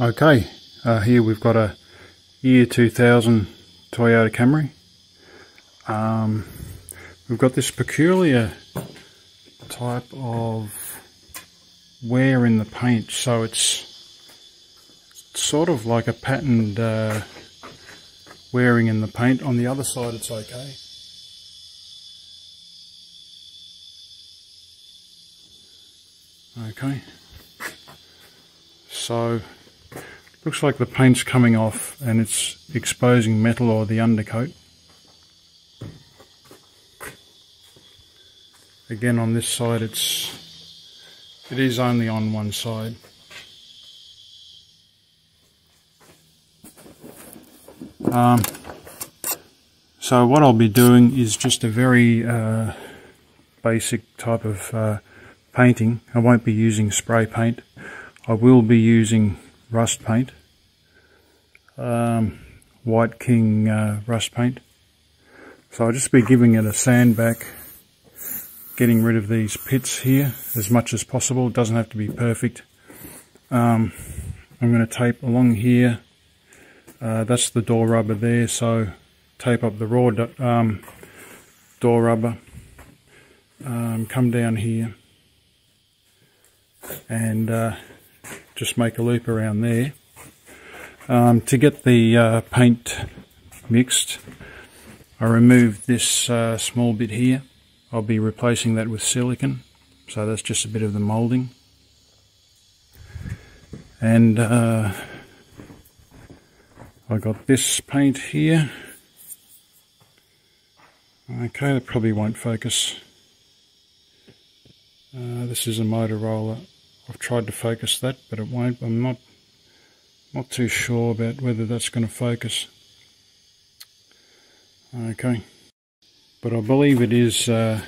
Okay, uh, here we've got a year 2000 Toyota Camry. Um, we've got this peculiar type of wear in the paint, so it's sort of like a patterned uh, wearing in the paint. On the other side it's okay. Okay, so Looks like the paint's coming off and it's exposing metal or the undercoat. Again on this side it's it is only on one side. Um, so what I'll be doing is just a very uh, basic type of uh, painting. I won't be using spray paint. I will be using rust paint, um, White Knight uh, rust paint. So I'll just be giving it a sand back, getting rid of these pits here as much as possible. It doesn't have to be perfect. Um, I'm going to tape along here. Uh, that's the door rubber there, so tape up the raw um, door rubber. Um, come down here and uh, just make a loop around there. Um, to get the uh, paint mixed, I removed this uh, small bit here. I'll be replacing that with silicone, so that's just a bit of the moulding. And uh, I got this paint here. Okay, that probably won't focus. Uh, this is a Motorola I've tried to focus that, but it won't. I'm not not too sure about whether that's going to focus. Okay, but I believe it is uh,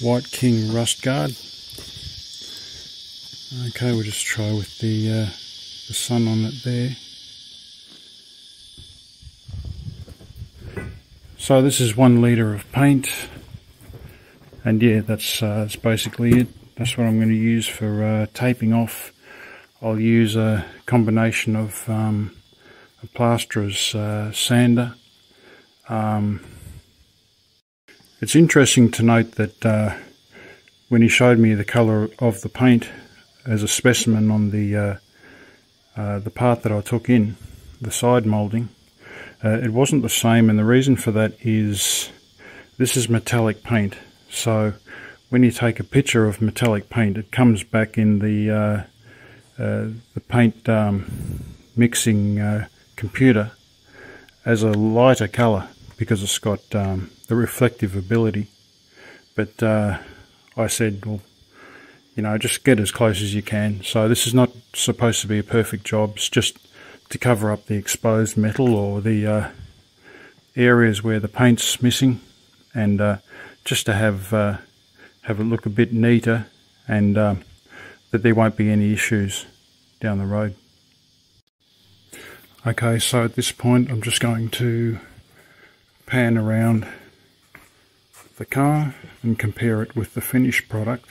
White Knight Rust Guard. Okay, we'll just try with the uh, the sun on it there. So this is one litre of paint, and yeah, that's uh, that's basically it that's what I'm going to use for uh, taping off. I'll use a combination of um, a plasterer's uh, sander. Um, it's interesting to note that uh, when he showed me the colour of the paint as a specimen on the uh, uh, the part that I took in, the side moulding, uh, it wasn't the same and the reason for that is this is metallic paint so when you take a picture of metallic paint, it comes back in the uh, uh, the paint um, mixing uh, computer as a lighter colour because it's got um, the reflective ability. But uh, I said, well, you know, just get as close as you can. So this is not supposed to be a perfect job. It's just to cover up the exposed metal or the uh, areas where the paint's missing and uh, just to have have it look a bit neater and um, that there won't be any issues down the road. Okay, so at this point I'm just going to pan around the car and compare it with the finished product.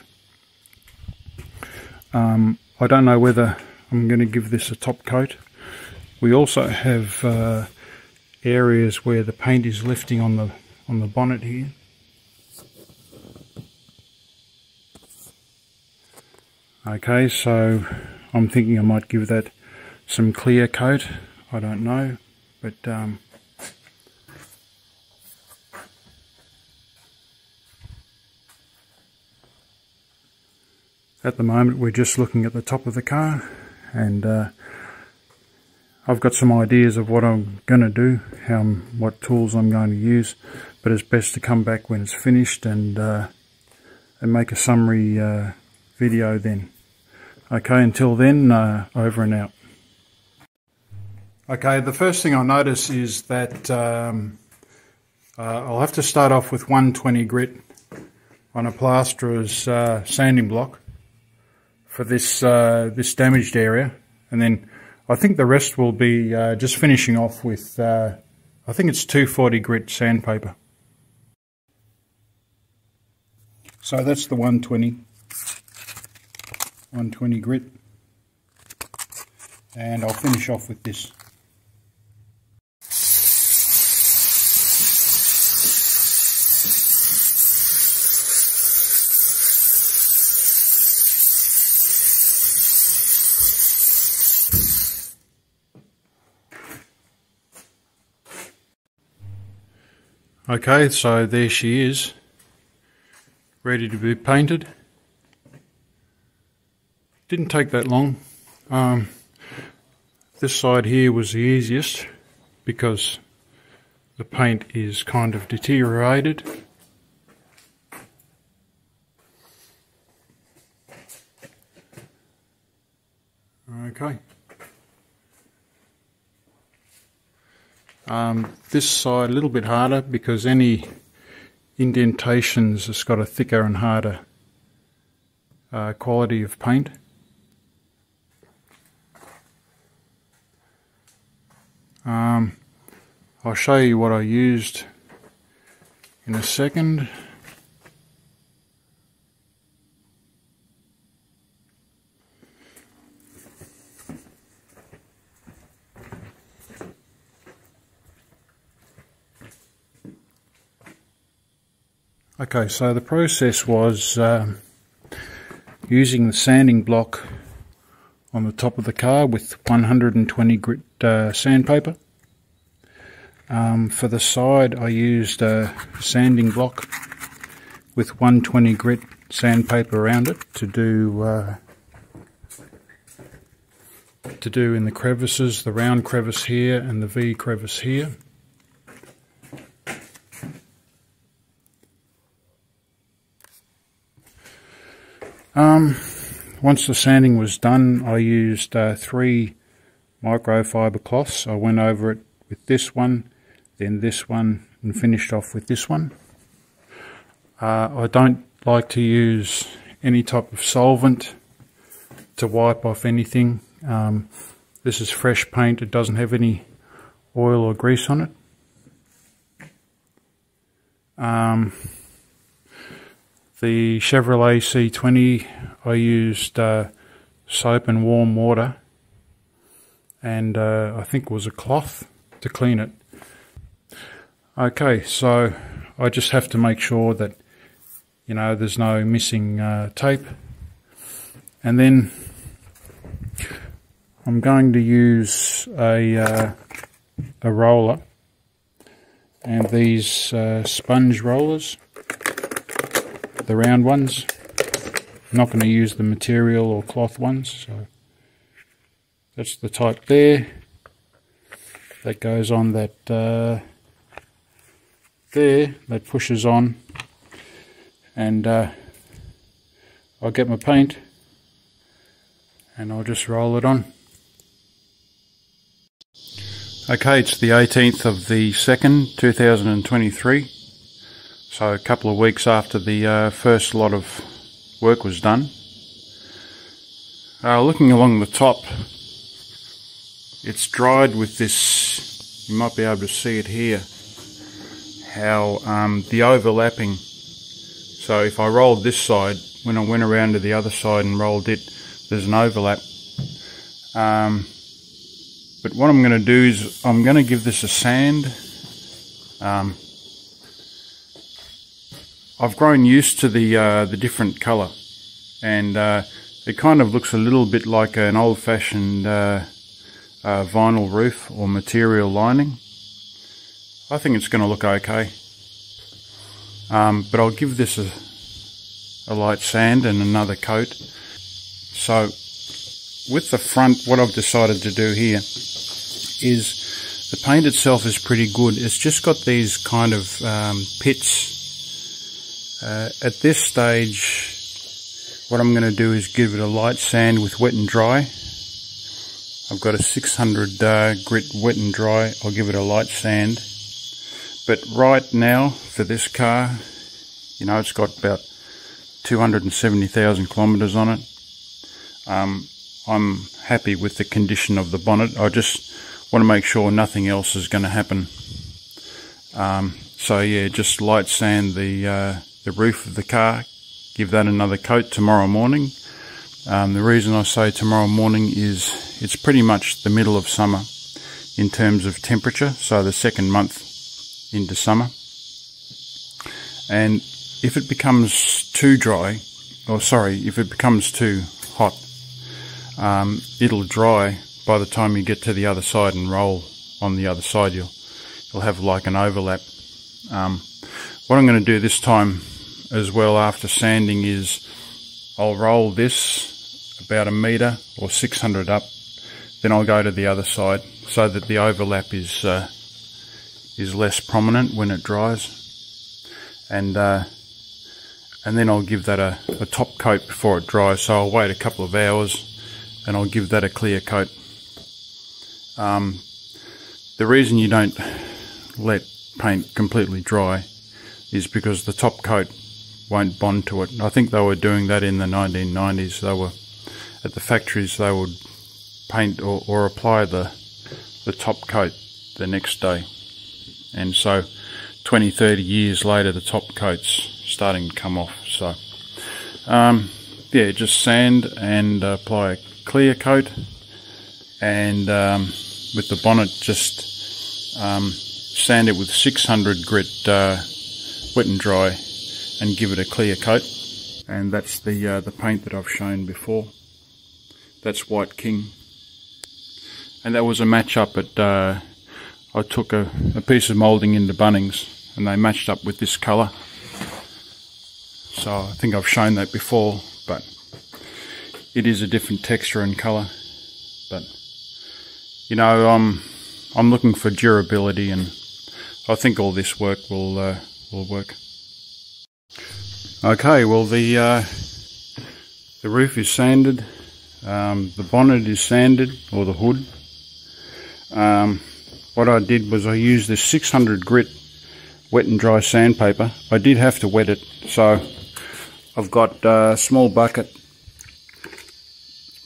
Um, I don't know whether I'm going to give this a top coat. We also have uh, areas where the paint is lifting on the on the bonnet here. Okay, so I'm thinking I might give that some clear coat. I don't know, but um, at the moment we're just looking at the top of the car and uh, I've got some ideas of what I'm going to do, how what tools I'm going to use, but it's best to come back when it's finished and uh, and make a summary uh, video then. Okay, until then, uh, over and out. Okay, the first thing I notice is that um, uh, I'll have to start off with 120 grit on a plasterer's uh, sanding block for this uh, this damaged area, and then I think the rest will be uh, just finishing off with uh, I think it's 240 grit sandpaper. So that's the 120. 120 grit. and I'll finish off with this. Okay, so there she is, ready to be painted. Didn't take that long. Um, this side here was the easiest because the paint is kind of deteriorated. Okay. Um, this side a little bit harder because any indentations has got a thicker and harder uh, quality of paint. Um, I'll show you what I used in a second. Okay, so the process was um, using the sanding block on the top of the car with 120 grit uh, sandpaper. Um, for the side I used a sanding block with 120 grit sandpaper around it to do uh, to do in the crevices, the round crevice here and the V crevice here. Um, once the sanding was done, I used uh, three microfiber cloths. I went over it with this one, then this one, and finished off with this one. Uh, I don't like to use any type of solvent to wipe off anything. Um, this is fresh paint, it doesn't have any oil or grease on it. Um, the Chevrolet C20 I used uh, soap and warm water and uh, I think was a cloth to clean it. Okay, so I just have to make sure that you know there's no missing uh, tape and then I'm going to use a, uh, a roller and these uh, sponge rollers the round ones. I'm not going to use the material or cloth ones. So that's the type there. That goes on that uh, there. That pushes on, and uh, I'll get my paint, and I'll just roll it on. Okay, it's the 18th of the 2nd, 2023. So a couple of weeks after the uh, first lot of work was done. Uh, looking along the top, it's dried with this, you might be able to see it here, how um, the overlapping, so if I rolled this side, when I went around to the other side and rolled it, there's an overlap. Um, but what I'm going to do is I'm going to give this a sand. Um, I've grown used to the uh, the different colour, and uh, it kind of looks a little bit like an old-fashioned uh, uh vinyl roof or material lining. I think it's going to look okay, um, but I'll give this a, a light sand and another coat. So, with the front, what I've decided to do here is the paint itself is pretty good. It's just got these kind of um, pits uh, at this stage, what I'm going to do is give it a light sand with wet and dry. I've got a 600 uh, grit wet and dry. I'll give it a light sand. But right now, for this car, you know, it's got about 270,000 kilometres on it. Um, I'm happy with the condition of the bonnet. I just want to make sure nothing else is going to happen. Um, so yeah, just light sand the uh, the roof of the car, give that another coat tomorrow morning, Um, the reason I say tomorrow morning is it's pretty much the middle of summer in terms of temperature, so the second month into summer. And if it becomes too dry, or sorry, if it becomes too hot, um, it'll dry by the time you get to the other side and roll on the other side. You'll, you'll have like an overlap. Um, what I'm going to do this time as well after sanding is I'll roll this about a metre or 600 up then I'll go to the other side so that the overlap is uh, is less prominent when it dries. And uh, and then I'll give that a, a top coat before it dries. So I'll wait a couple of hours and I'll give that a clear coat. Um, the reason you don't let paint completely dry is because the top coat won't bond to it. I think they were doing that in the 1990s. They were at the factories. They would paint or, or apply the the top coat the next day, and so 20, 30 years later, the top coat's starting to come off. So, um, yeah, just sand and apply a clear coat, and um, with the bonnet, just um, sand it with 600 grit uh, wet and dry and give it a clear coat. And that's the uh, the paint that I've shown before. That's White Knight. And that was a match up at, uh, I took a, a piece of moulding into Bunnings and they matched up with this colour. So I think I've shown that before, but it is a different texture and colour. But, you know, I'm, I'm looking for durability and I think all this work will, uh, will work. Okay, well the uh, the roof is sanded, um, the bonnet is sanded, or the hood. Um, what I did was I used this 600 grit wet and dry sandpaper. I did have to wet it, so I've got a small bucket,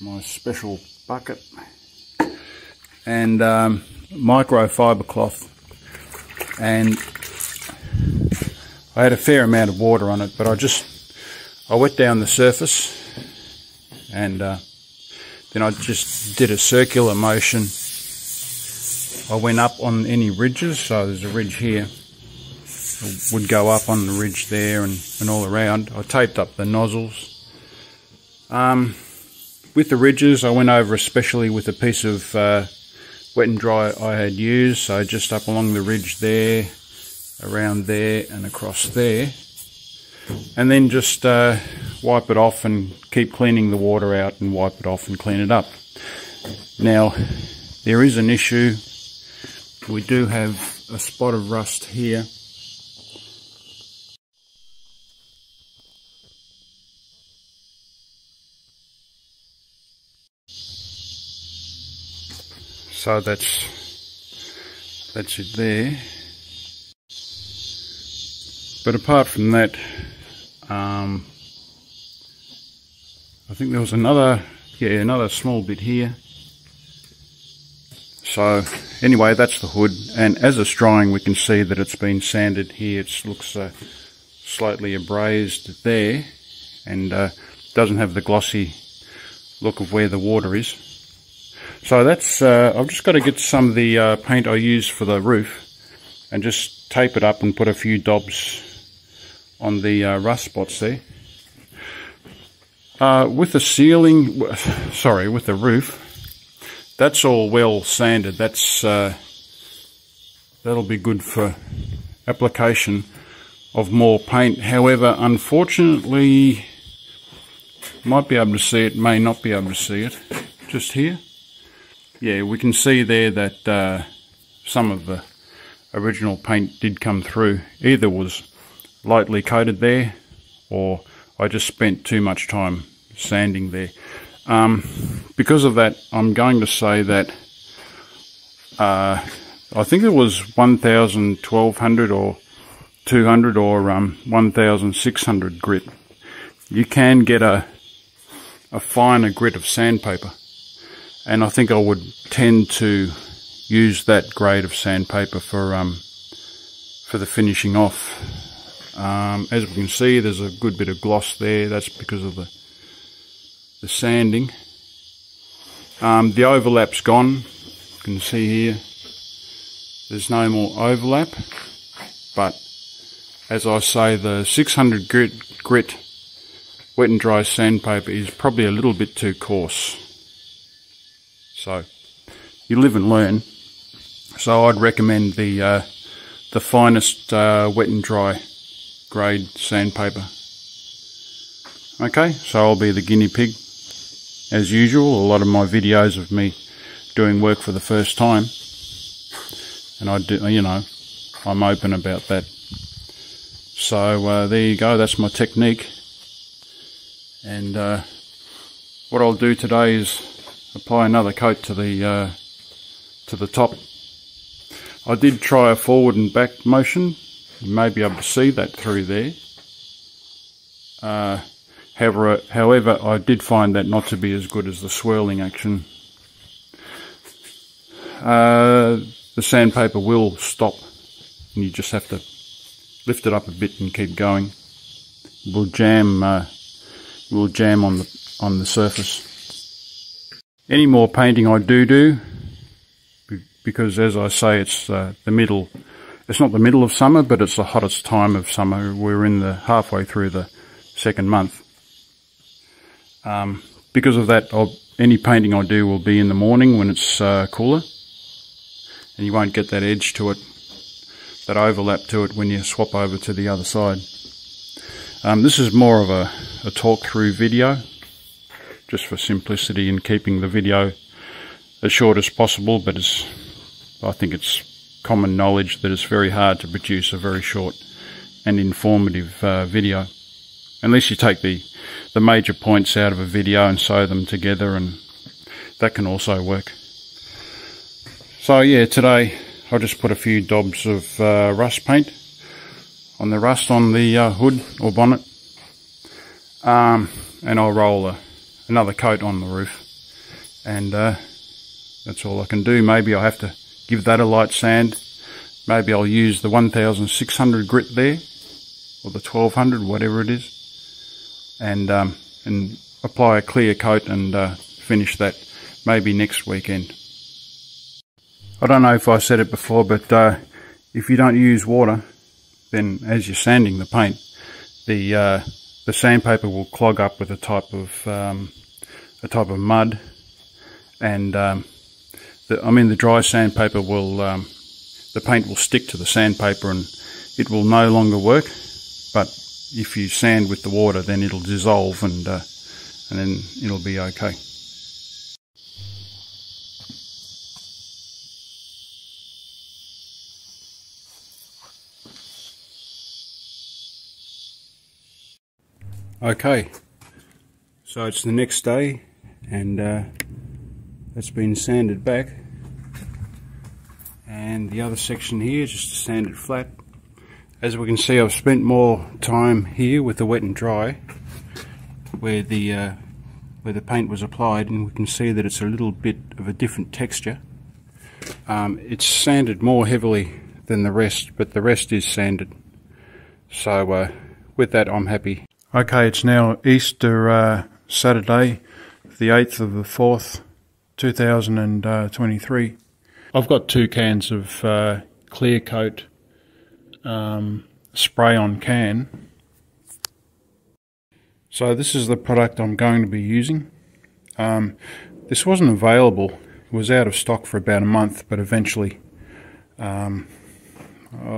my special bucket, and um, microfiber cloth, and I had a fair amount of water on it, but I just, I wet down the surface and uh, then I just did a circular motion. I went up on any ridges, so there's a ridge here. Would go up on the ridge there and, and all around. I taped up the nozzles. Um, with the ridges, I went over especially with a piece of uh, wet and dry I had used, so just up along the ridge there, around there and across there. And then just uh, wipe it off and keep cleaning the water out and wipe it off and clean it up. Now there is an issue. We do have a spot of rust here. So that's that's it there but apart from that, um, I think there was another, yeah, another small bit here. So anyway, that's the hood. And as it's drying, we can see that it's been sanded here. It looks uh, slightly abrased there and uh, doesn't have the glossy look of where the water is. So that's, uh, I've just got to get some of the uh, paint I use for the roof and just tape it up and put a few dobs on the uh, rust spots there. Uh, with the ceiling, sorry, with the roof, that's all well sanded. That's uh, that'll be good for application of more paint. However, unfortunately, might be able to see it, may not be able to see it. Just here, yeah, we can see there that uh, some of the original paint did come through. Either was lightly coated there or I just spent too much time sanding there. Um, because of that, I'm going to say that uh, I think it was 1,000, 1,200 or 200 or um, 1,600 grit. You can get a, a finer grit of sandpaper. And I think I would tend to use that grade of sandpaper for um, for the finishing off. Um, as we can see, there's a good bit of gloss there. That's because of the the sanding. Um, the overlap's gone. You can see here there's no more overlap. But as I say, the 600 grit, grit wet and dry sandpaper is probably a little bit too coarse. So you live and learn. So I'd recommend the uh, the finest uh, wet and dry grade sandpaper. Okay, so I'll be the guinea pig. As usual, a lot of my videos of me doing work for the first time. And I do, you know, I'm open about that. So uh, there you go, that's my technique. And uh, what I'll do today is apply another coat to the uh, to the top. I did try a forward and back motion. You may be able to see that through there. Uh, however, however, I did find that not to be as good as the swirling action. Uh, the sandpaper will stop and you just have to lift it up a bit and keep going. It will jam, uh, will jam on the on the surface. Any more painting I do do, because as I say, it's uh, the middle. It's not the middle of summer, but it's the hottest time of summer. We're in the halfway through the second month. Um, because of that, I'll, any painting I do will be in the morning when it's uh, cooler, and you won't get that edge to it that overlap to it when you swap over to the other side. Um, this is more of a, a talk through video, just for simplicity and keeping the video as short as possible, but it's, I think it's common knowledge that it's very hard to produce a very short and informative uh, video. Unless you take the, the major points out of a video and sew them together and that can also work. So yeah, today I'll just put a few daubs of uh, rust paint on the rust on the uh, hood or bonnet um, and I'll roll a, another coat on the roof and uh, that's all I can do maybe I'll have to give that a light sand. Maybe I'll use the 1600 grit there or the 1200 whatever it is and um, and apply a clear coat and uh, finish that maybe next weekend. I don't know if I said it before, but uh, if you don't use water, then as you're sanding the paint, the uh, the sandpaper will clog up with a type of um, a type of mud, and um, the, I mean the dry sandpaper will um, the paint will stick to the sandpaper and it will no longer work. But if you sand with the water, then it'll dissolve and uh, and then it'll be okay. Okay, so it's the next day and uh, it's been sanded back and the other section here just to sand it flat. As we can see I've spent more time here with the wet and dry where the uh, where the paint was applied and we can see that it's a little bit of a different texture. Um, it's sanded more heavily than the rest but the rest is sanded so uh, with that I'm happy Okay, it's now Easter uh, Saturday, the 8th of the 4th, 2023. I've got two cans of uh, clear coat um, spray on can. So this is the product I'm going to be using. Um, this wasn't available, it was out of stock for about a month, but eventually um,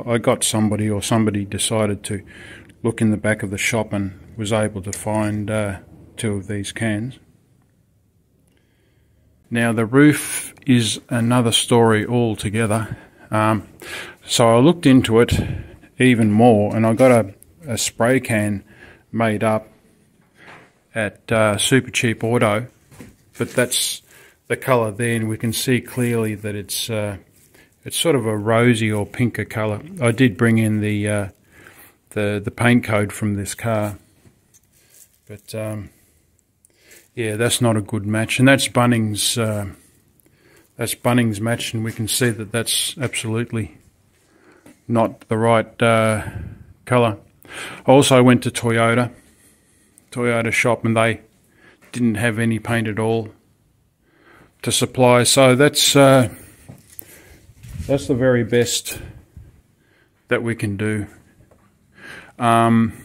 I got somebody or somebody decided to look in the back of the shop and was able to find uh, two of these cans. Now the roof is another story altogether. Um, so I looked into it even more and I got a, a spray can made up at uh, Supercheap Auto, but that's the colour there and we can see clearly that it's uh, it's sort of a rosy or pinker colour. I did bring in the uh, the the paint code from this car. But um, yeah, that's not a good match, and that's Bunnings. Uh, that's Bunnings match, and we can see that that's absolutely not the right uh, colour. I also went to Toyota, Toyota shop, and they didn't have any paint at all to supply. So that's uh, that's the very best that we can do. Um,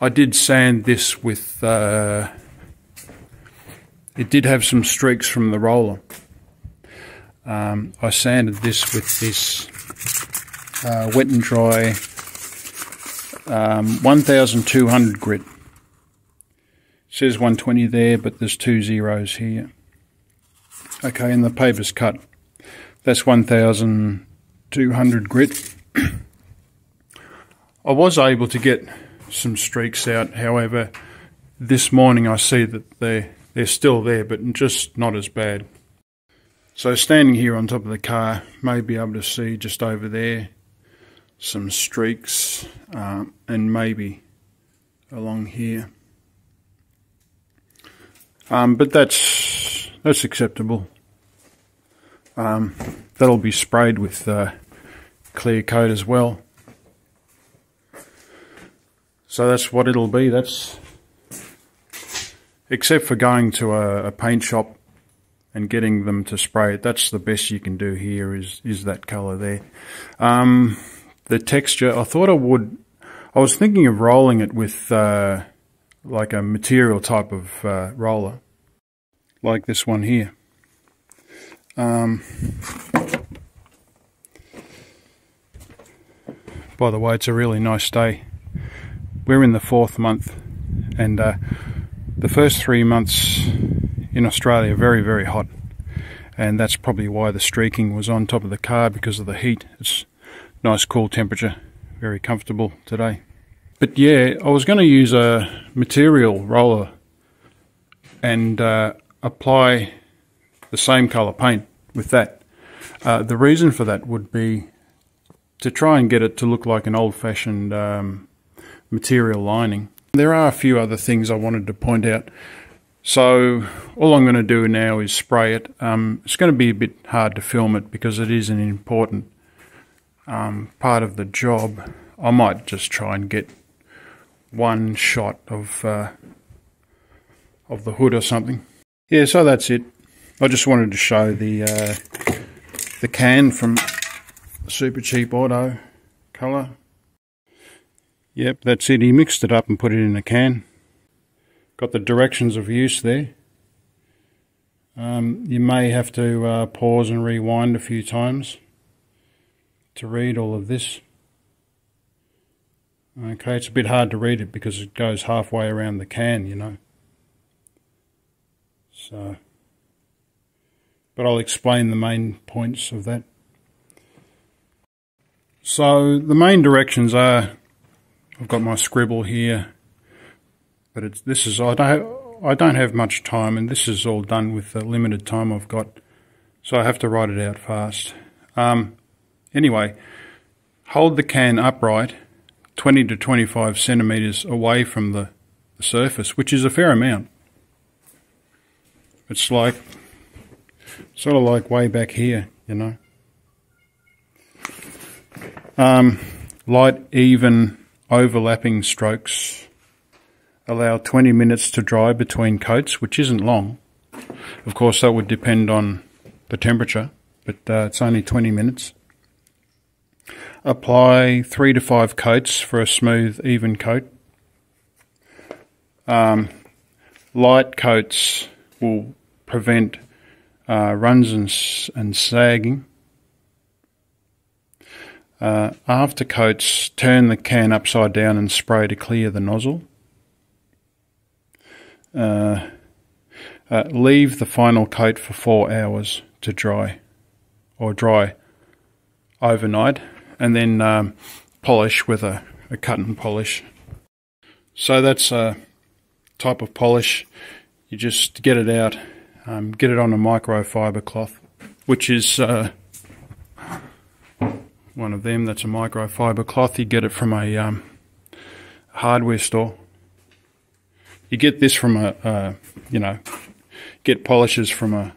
I did sand this with. Uh, it did have some streaks from the roller. Um, I sanded this with this uh, wet and dry um, 1200 grit. It says 120 there, but there's two zeros here. Okay, and the paper's cut. That's 1200 grit. I was able to get some streaks out, however, this morning I see that they're, they're still there, but just not as bad. So standing here on top of the car, may be able to see just over there some streaks um, and maybe along here. Um, but that's that's acceptable. Um, that'll be sprayed with uh, clear coat as well. So that's what it'll be. That's except for going to a, a paint shop and getting them to spray it. That's the best you can do here. Is is that colour there? Um, the texture, I thought I would, I was thinking of rolling it with uh, like a material type of uh, roller, like this one here. Um, by the way, it's a really nice day. We're in the fourth month, and uh, the first three months in Australia very, very hot. And that's probably why the streaking was on top of the car because of the heat. It's nice cool temperature, very comfortable today. But yeah, I was going to use a material roller and uh, apply the same colour paint with that. Uh, the reason for that would be to try and get it to look like an old-fashioned um, material lining. There are a few other things I wanted to point out. So all I'm going to do now is spray it. Um, it's going to be a bit hard to film it because it is an important um, part of the job, I might just try and get one shot of uh, of the hood or something. Yeah, so that's it. I just wanted to show the uh, the can from Supercheap Auto colour. Yep, that's it. He mixed it up and put it in a can. Got the directions of use there. Um, you may have to uh, pause and rewind a few times to read all of this. Okay, it's a bit hard to read it because it goes halfway around the can, you know. So, but I'll explain the main points of that. So the main directions are, I've got my scribble here, but it's this is I don't I don't have much time, and this is all done with the limited time I've got, so I have to write it out fast. Um, Anyway, hold the can upright 20 to 25 centimetres away from the, the surface, which is a fair amount. It's like, sort of like way back here, you know. Um, light, even, overlapping strokes allow 20 minutes to dry between coats, which isn't long. Of course, that would depend on the temperature, but uh, it's only 20 minutes. Apply three to five coats for a smooth, even coat. Um, light coats will prevent uh, runs and, and sagging. Uh, after coats, turn the can upside down and spray to clear the nozzle. Uh, uh, leave the final coat for four hours to dry or dry overnight and then um, polish with a, a cut and polish. So that's a type of polish. You just get it out, um, get it on a microfiber cloth, which is uh, one of them. That's a microfiber cloth. You get it from a um, hardware store. You get this from a, uh, you know, get polishes from a,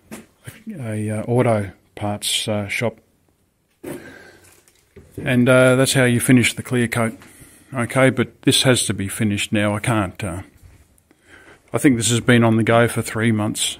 a, a uh, auto parts uh, shop and uh, that's how you finish the clear coat. Okay, but this has to be finished now. I can't. Uh, I think this has been on the go for three months.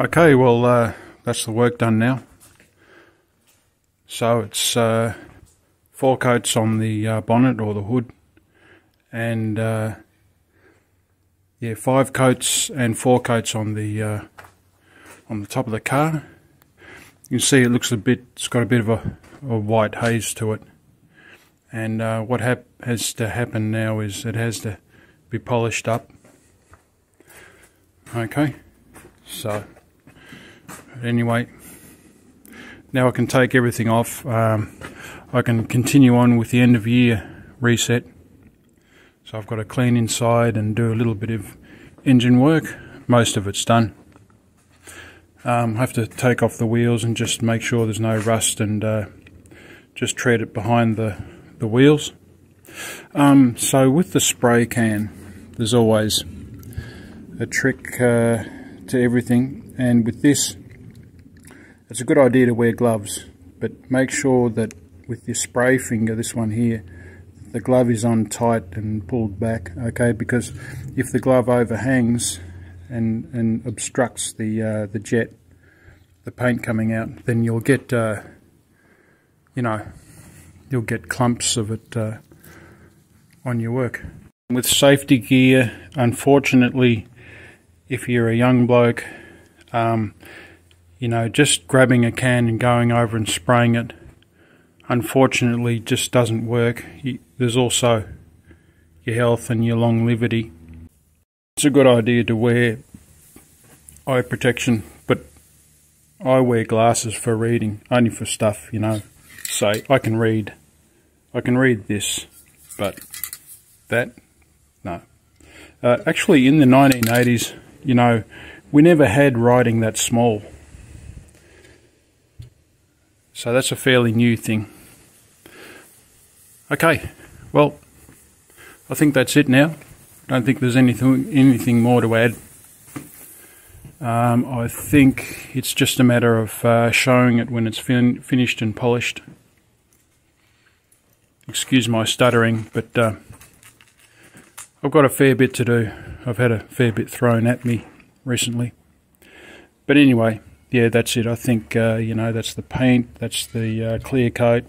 Okay, well, uh, that's the work done now. So it's uh, four coats on the uh, bonnet or the hood, and uh, yeah, five coats and four coats on the uh, on the top of the car. You can see it looks a bit. It's got a bit of a, a white haze to it, and uh, what has to happen now is it has to be polished up. Okay, so anyway, now I can take everything off. Um, I can continue on with the end of year reset. So I've got to clean inside and do a little bit of engine work. Most of it's done. Um, I have to take off the wheels and just make sure there's no rust and uh, just tread it behind the, the wheels. Um, so with the spray can, there's always a trick uh, to everything and with this it's a good idea to wear gloves, but make sure that with your spray finger, this one here, the glove is on tight and pulled back, okay? Because if the glove overhangs and, and obstructs the, uh, the jet, the paint coming out, then you'll get, uh, you know, you'll get clumps of it uh, on your work. With safety gear, unfortunately, if you're a young bloke, um, you know, just grabbing a can and going over and spraying it, unfortunately, just doesn't work. There's also your health and your longevity. It's a good idea to wear eye protection, but I wear glasses for reading, only for stuff, you know. Say, I can read. I can read this, but that, no. Uh, actually, in the 1980s, you know, we never had writing that small. So that's a fairly new thing. Okay, well, I think that's it now. I Don't think there's anything anything more to add. Um, I think it's just a matter of uh, showing it when it's fin finished and polished. Excuse my stuttering, but uh, I've got a fair bit to do. I've had a fair bit thrown at me recently. But anyway, yeah, that's it. I think uh, you know that's the paint, that's the uh, clear coat,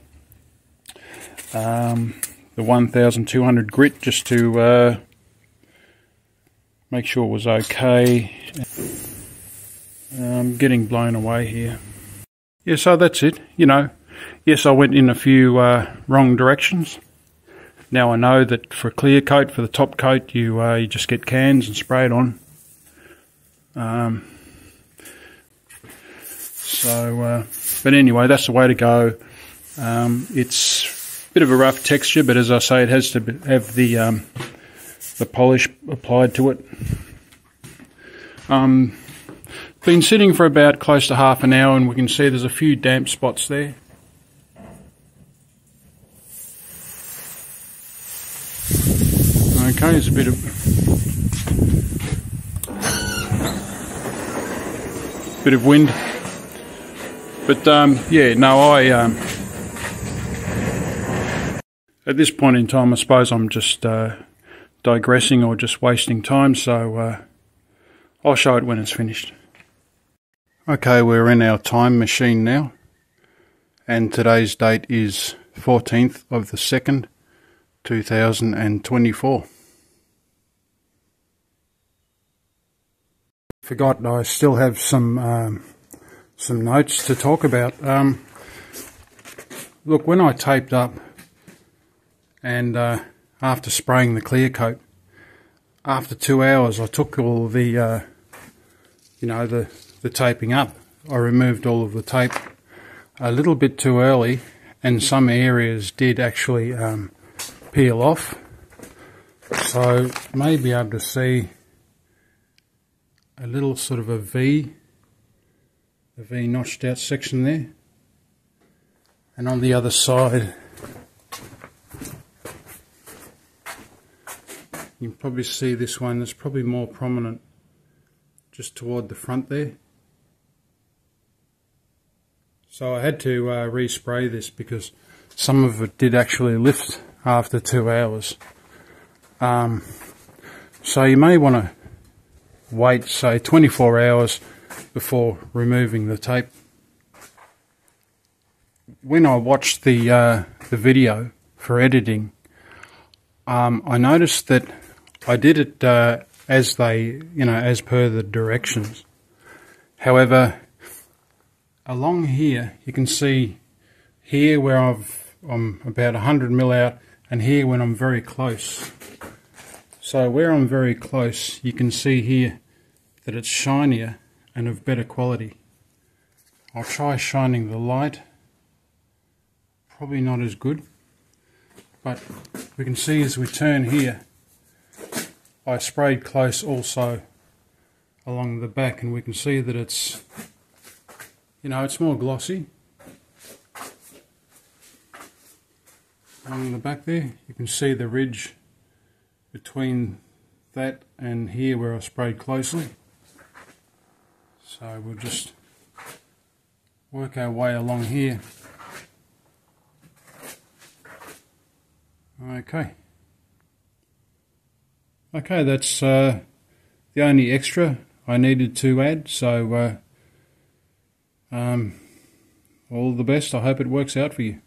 um, the 1,200 grit just to uh, make sure it was okay. I'm getting blown away here. Yeah, so that's it. You know, yes, I went in a few uh, wrong directions. Now I know that for clear coat, for the top coat, you uh, you just get cans and spray it on. Um, so, uh, but anyway, that's the way to go. Um, it's a bit of a rough texture, but as I say, it has to have the um, the polish applied to it. Um, been sitting for about close to half an hour, and we can see there's a few damp spots there. Okay, it's a bit of bit of wind. But um, yeah, no, I um, at this point in time, I suppose I'm just uh, digressing or just wasting time. So uh, I'll show it when it's finished. Okay, we're in our time machine now, and today's date is 14th of the 2nd, 2024. Forgot I still have some um, some notes to talk about. Um, look, when I taped up and uh, after spraying the clear coat, after two hours, I took all the, uh, you know, the, the taping up. I removed all of the tape a little bit too early, and some areas did actually um, peel off. So, may be able to see a little sort of a V, a V notched out section there. And on the other side, you can probably see this one that's probably more prominent just toward the front there. So I had to uh, respray this because some of it did actually lift after two hours. Um, so you may want to wait, say, 24 hours before removing the tape. When I watched the uh, the video for editing, um, I noticed that I did it uh, as they, you know, as per the directions. However, along here, you can see here where I've, I'm about 100 mil out, and here when I'm very close. So where I'm very close, you can see here that it's shinier and of better quality. I'll try shining the light. Probably not as good. But we can see as we turn here, I sprayed close also along the back and we can see that it's, you know, it's more glossy. Along the back there, you can see the ridge between that and here where I sprayed closely. So we'll just work our way along here. Okay. Okay, that's uh, the only extra I needed to add, so uh, um, all the best. I hope it works out for you.